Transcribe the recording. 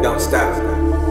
Don't stop.